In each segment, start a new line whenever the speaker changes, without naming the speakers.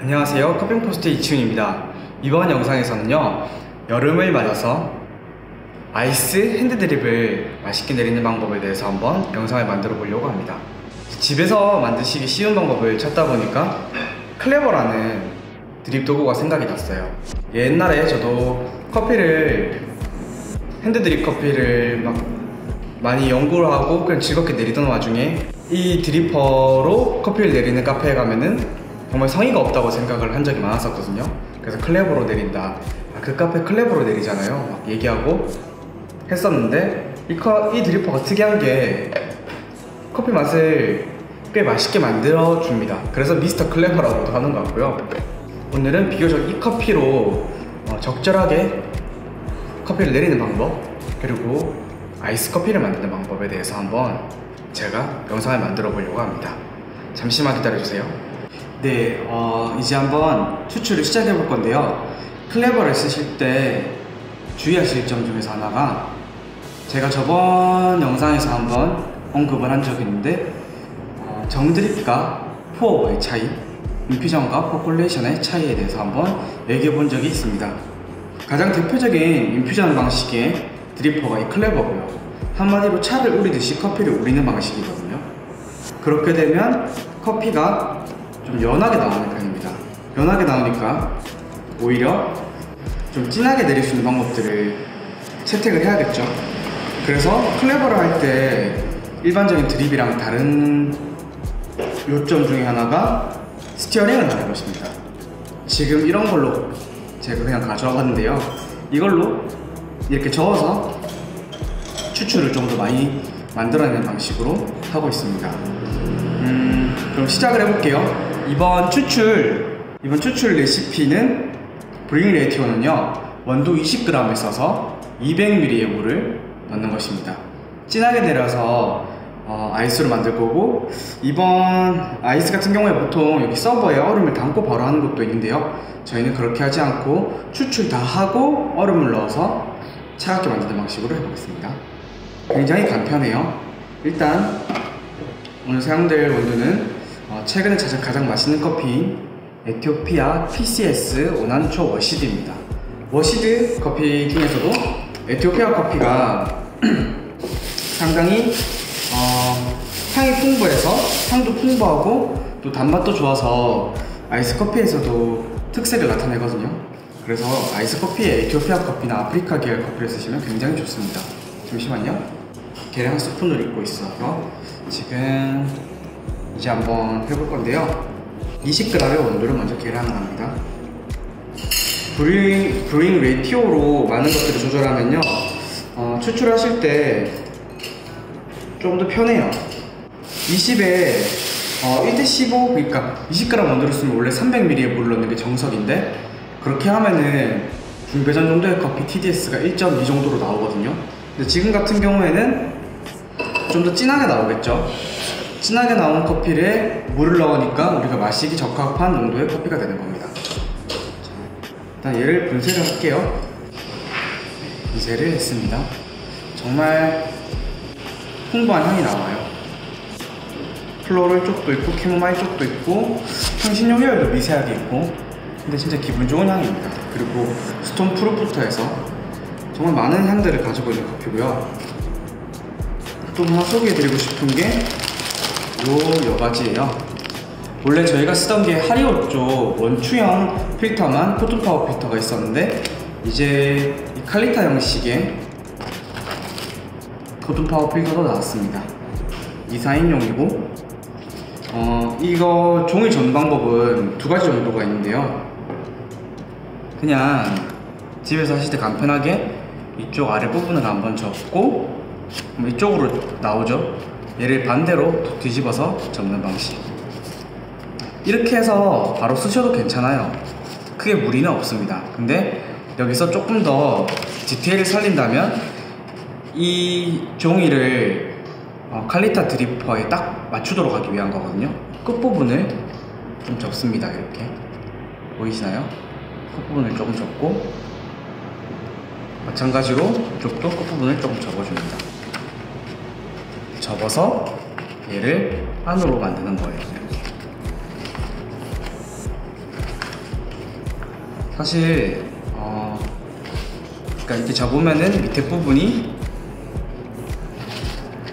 안녕하세요. 커핑포스트 이치훈입니다. 이번 영상에서는요 여름을 맞아서 아이스 핸드드립을 맛있게 내리는 방법에 대해서 한번 영상을 만들어 보려고 합니다. 집에서 만드시기 쉬운 방법을 찾다 보니까 클레버라는 드립 도구가 생각이 났어요. 옛날에 저도 커피를 핸드드립 커피를 막 많이 연구를 하고 그냥 즐겁게 내리던 와중에 이 드리퍼로 커피를 내리는 카페에 가면은 정말 성의가 없다고 생각을 한 적이 많았었거든요. 그래서 클레버로 내린다. 아, 그 카페 클레버로 내리잖아요. 막 얘기하고 했었는데 이, 커, 이 드리퍼가 특이한 게 커피 맛을 꽤 맛있게 만들어 줍니다. 그래서 미스터 클레버라고도 하는 것 같고요. 오늘은 비교적 이 커피로 어, 적절하게 커피를 내리는 방법 그리고 아이스 커피를 만드는 방법에 대해서 한번 제가 영상을 만들어 보려고 합니다. 잠시만 기다려주세요. 네, 어, 이제 한번 추출을 시작해 볼 건데요. 클레버를 쓰실 때 주의하실 점 중에서 하나가 제가 저번 영상에서 한번 언급을 한 적이 있는데 어, 정드립과 포어의 차이, infusion과 percolation의 차이에 대해서 한번 얘기해 본 적이 있습니다. 가장 대표적인 인퓨전 방식의 드리퍼가 이 클레버고요. 한마디로 차를 우리듯이 커피를 우리는 방식이거든요. 그렇게 되면 커피가 좀 연하게 나오는 편입니다. 연하게 나오니까 오히려 좀 진하게 내릴 수 있는 방법들을 채택을 해야겠죠. 그래서 클레버를 할 때 일반적인 드립이랑 다른 요점 중에 하나가 stirring을 하는 것입니다. 지금 이런 걸로 제가 그냥 가져와 봤는데요. 이걸로 이렇게 저어서 추출을 좀 더 많이 만들어내는 방식으로 하고 있습니다. 음, 그럼 시작을 해볼게요. 이번 추출 이번 추출 레시피는 brewing ratio는요 원두 20g을 써서 200ml의 물을 넣는 것입니다. 진하게 내려서 어, 아이스로 만들 거고 이번 아이스 같은 경우에 보통 여기 서버에 얼음을 담고 바로 하는 것도 있는데요. 저희는 그렇게 하지 않고 추출 다 하고 얼음을 넣어서 차갑게 만드는 방식으로 해보겠습니다. 굉장히 간편해요. 일단 오늘 사용될 원두는 어, 최근에 찾은 가장 맛있는 커피인 에티오피아 PCS 오난초 워시드입니다. washed 커피 중에서도 에티오피아 커피가 상당히 어, 향이 풍부해서 향도 풍부하고 또 단맛도 좋아서 아이스 커피에서도 특색을 나타내거든요. 그래서 아이스 커피에 에티오피아 커피나 아프리카 계열 커피를 쓰시면 굉장히 좋습니다. 잠시만요. 계량 스푼을 잊고 있어서 지금 이제 한번 해볼 건데요. 20g의 원두를 먼저 계량을 합니다. 브링, 브링 레티오로 많은 것들을 조절하면요. 어, 추출하실 때 좀 더 편해요. 20에 어, 1대 15 그러니까 20g 원두를 쓰면 원래 300ml의 물을 넣는 게 정석인데 그렇게 하면은 중배전 정도의 커피 TDS가 1.2 정도로 나오거든요. 근데 지금 같은 경우에는 좀 더 진하게 나오겠죠 진하게 나온 커피에 물을 넣으니까 우리가 마시기 적합한 농도의 커피가 되는 겁니다. 일단 얘를 분쇄를 할게요. 분쇄를 했습니다. 정말 풍부한 향이 나와요. floral 쪽도 있고 캐모마일 쪽도 있고 향신료 계열도 미세하게 있고 근데 진짜 기분 좋은 향입니다. 그리고 stone fruit부터 해서 정말 많은 향들을 가지고 있는 커피고요. 또 하나 소개해드리고 싶은 게 요 여과지예요. 원래 저희가 쓰던 게 하리오 쪽 원추형 필터만 코튼 파워 필터가 있었는데 이제 이 칼리타 형식의 코튼 파워 필터도 나왔습니다. 2, 4인용이고 어, 이거 종이 접는 방법은 두 가지 정도가 있는데요. 그냥 집에서 하실 때 간편하게 이쪽 아래 부분을 한번 접고 이쪽으로 나오죠 얘를 반대로 뒤집어서 접는 방식. 이렇게 해서 바로 쓰셔도 괜찮아요. 크게 무리는 없습니다. 근데 여기서 조금 더 디테일을 살린다면 이 종이를 어, 칼리타 드리퍼에 딱 맞추도록 하기 위한 거거든요. 끝부분을 좀 접습니다 이렇게. 보이시나요? 끝부분을 조금 접고 마찬가지로 이쪽도 끝부분을 조금 접어줍니다 접어서 얘를 안으로 만드는 거예요. 사실 어, 그러니까 이렇게 잡으면은 밑에 부분이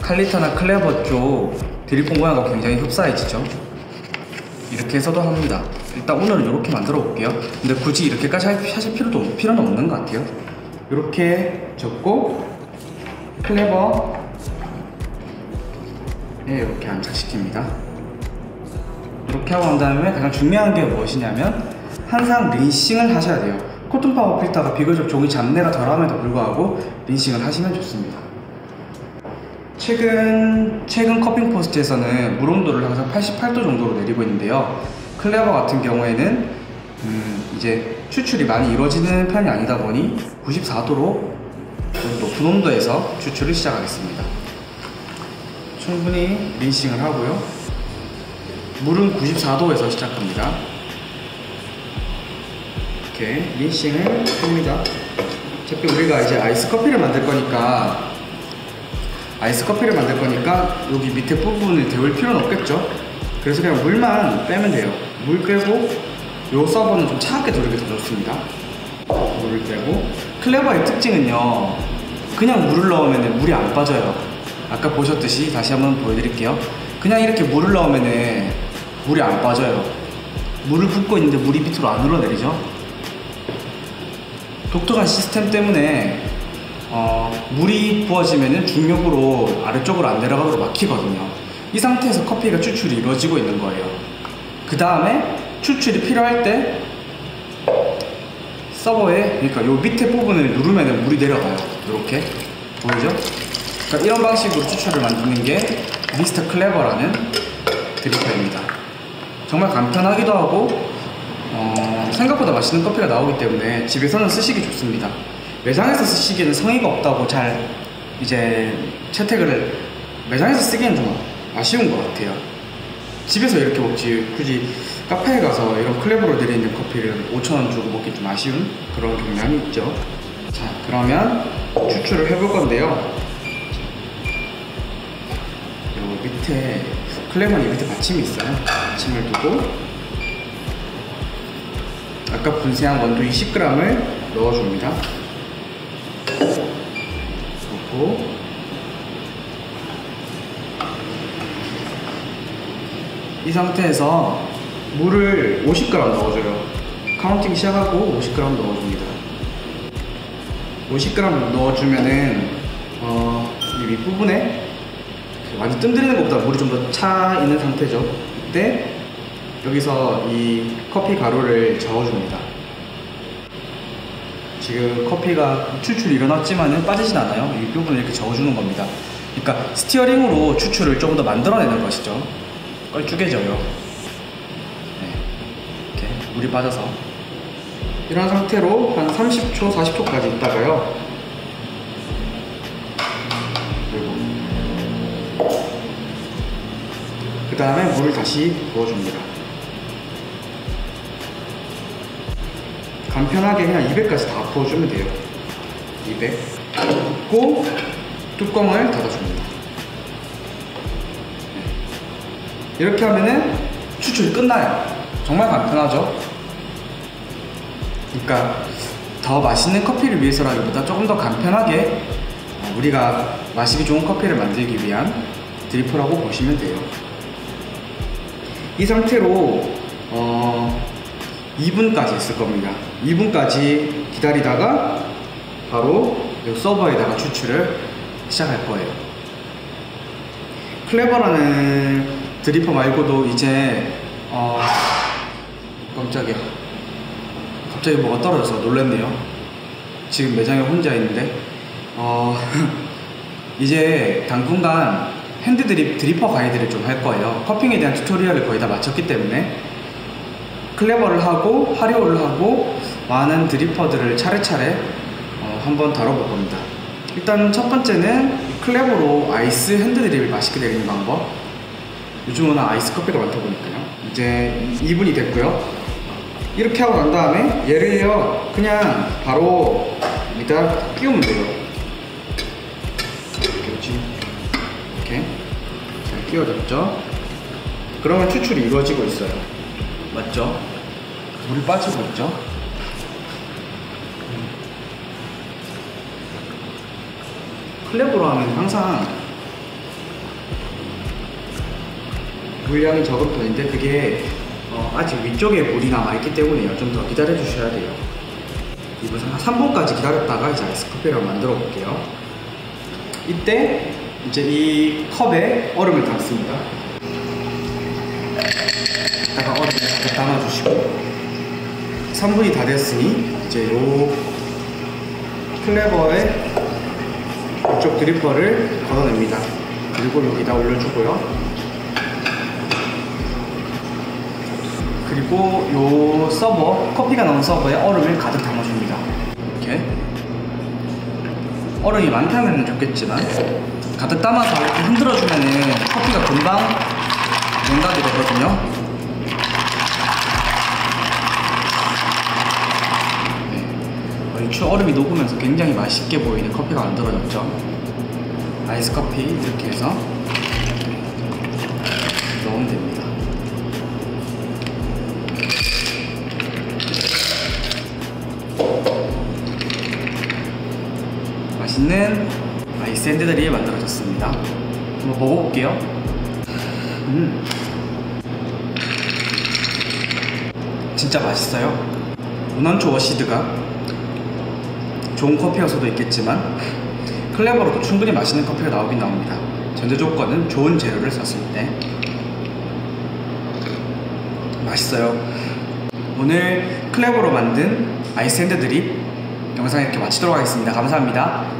칼리타나 클레버 쪽 드리퍼 모양과 굉장히 흡사해지죠. 이렇게 해서도 합니다. 일단 오늘은 이렇게 만들어 볼게요. 근데 굳이 이렇게까지 하- 하실 필요도 필요는 없는 것 같아요. 이렇게 접고 클레버 네, 이렇게 안착시킵니다. 이렇게 하고 난 다음에 가장 중요한 게 무엇이냐면 항상 rinsing을 하셔야 돼요. 코튼 파워 필터가 비교적 종이 잡내가 덜함에도 불구하고 린싱을 하시면 좋습니다. 최근 최근 커핑 포스트에서는 물 온도를 항상 88도 정도로 내리고 있는데요. 클레버 같은 경우에는 음, 이제 추출이 많이 이루어지는 편이 아니다 보니 94도로 높은 온도에서 추출을 시작하겠습니다. 충분히 린싱을 하고요. 물은 94도에서 시작합니다. 이렇게 린싱을 합니다. 어차피 우리가 이제 아이스 커피를 만들 거니까 아이스 커피를 만들 거니까 여기 밑에 부분을 데울 필요는 없겠죠? 그래서 그냥 물만 빼면 돼요. 물 빼고 요 서버는 좀 차갑게 돌리게 더 좋습니다. 물을 빼고 클레버의 특징은요. 그냥 물을 넣으면 물이 안 빠져요. 아까 보셨듯이 다시 한번 보여드릴게요. 그냥 이렇게 물을 넣으면 물이 안 빠져요. 물을 붓고 있는데 물이 밑으로 안 흘러내리죠. 독특한 시스템 때문에 어, 물이 부어지면 중력으로 아래쪽으로 안 내려가도록 막히거든요. 이 상태에서 커피가 추출이 이루어지고 있는 거예요. 그 다음에 추출이 필요할 때 서버에 그러니까 요 밑에 부분을 누르면 물이 내려가요. 이렇게 보이죠? 이런 방식으로 추출을 만드는 게 미스터 클레버라는 드리퍼입니다. 정말 간편하기도 하고 어, 생각보다 맛있는 커피가 나오기 때문에 집에서는 쓰시기 좋습니다. 매장에서 쓰시기에는 성의가 없다고 잘 이제 채택을 매장에서 쓰기엔 좀 아쉬운 것 같아요. 집에서 이렇게 먹지 굳이 카페에 가서 이런 클레버로 들어있는 커피를 5,000원 주고 먹기 좀 아쉬운 그런 경향이 있죠. 자, 그러면 추출을 해볼 건데요. 요 밑에 이 밑에 받침이 있어요. 받침을 두고 아까 분쇄한 원두 20g을 넣어줍니다. 넣고 이 상태에서 물을 50g 넣어줘요. counting 시작하고 50g 넣어줍니다. 50g 넣어주면은 어, 이 윗부분에 완전 뜸들이는 것보다 물이 좀 더 차 있는 상태죠. 이때 여기서 이 커피 가루를 저어줍니다. 지금 커피가 추출이 일어났지만은 빠지진 않아요. 이 부분을 이렇게 저어주는 겁니다. 그러니까 stirring으로 추출을 조금 더 만들어내는 것이죠. 껄쭉해져요. 네. 이렇게 물이 빠져서 이런 상태로 한 30초, 40초까지 있다가요. 다음에 물을 다시 부어줍니다. 간편하게 그냥 200까지 다 부어주면 돼요. 200. 붓고 뚜껑을 닫아줍니다. 이렇게 하면은 추출이 끝나요. 정말 간편하죠? 그러니까 더 맛있는 커피를 위해서라기보다 조금 더 간편하게 어, 우리가 마시기 좋은 커피를 만들기 위한 드리퍼라고 보시면 돼요. 이 상태로 어, 2분까지 있을 겁니다. 2분까지 기다리다가 바로 이 서버에다가 추출을 시작할 거예요. 클레버라는 드리퍼 말고도 이제 어 깜짝이야. 갑자기 뭐가 떨어져서 놀랐네요. 지금 매장에 혼자 있는데 어 이제 당분간 핸드 드립 드리퍼 가이드를 좀 할 거예요. cupping에 대한 tutorial을 거의 다 마쳤기 때문에 클레버를 하고 하리오를 하고 많은 드리퍼들을 차례차례 어, 한번 다뤄볼 겁니다. 일단 첫 번째는 이 클레버로 아이스 핸드 드립을 맛있게 내리는 방법. 요즘은 아이스 커피가 많다 보니까요. 이제 2분이 됐고요. 이렇게 하고 난 다음에 얘를요 그냥 바로 여기다 끼우면 돼요. 끼워졌죠? 그러면 추출이 이루어지고 있어요. 맞죠? 물이 빠지고 있죠? 클랩으로 하면 항상 물량이 적을 편인데 그게 어 아직 위쪽에 물이 남아있기 때문에요. 좀 더 기다려 주셔야 돼요. 이번 3분까지 기다렸다가 이제 아이스 커피를 만들어 볼게요. 이때 이제 이 컵에 얼음을 담습니다. 이따가 얼음을 잘 담아주시고 3분이 다 됐으니 이제 요 클레버의 이쪽 드리퍼를 걷어냅니다. 그리고 여기다 올려주고요. 그리고 요 서버, 커피가 나온 서버에 얼음을 가득 담아줍니다. 이렇게. 얼음이 많다면 좋겠지만, 가득 담아서 이렇게 흔들어주면은 커피가 금방 냉각이 되거든요. 네. 얼추 얼음이 녹으면서 굉장히 맛있게 보이는 커피가 만들어졌죠. 아이스 커피 이렇게 해서 넣으면 됩니다. 맛있는 핸드드립이 만들어졌습니다. 한번 먹어볼게요. 음. 진짜 맛있어요. 우난초 washed가 좋은 커피여서도 있겠지만 클레버로도 충분히 맛있는 커피가 나오긴 나옵니다. 전제 조건은 좋은 재료를 썼을 때 맛있어요. 오늘 클레버로 만든 아이스 핸드 드립 영상 이렇게 마치도록 하겠습니다. 감사합니다.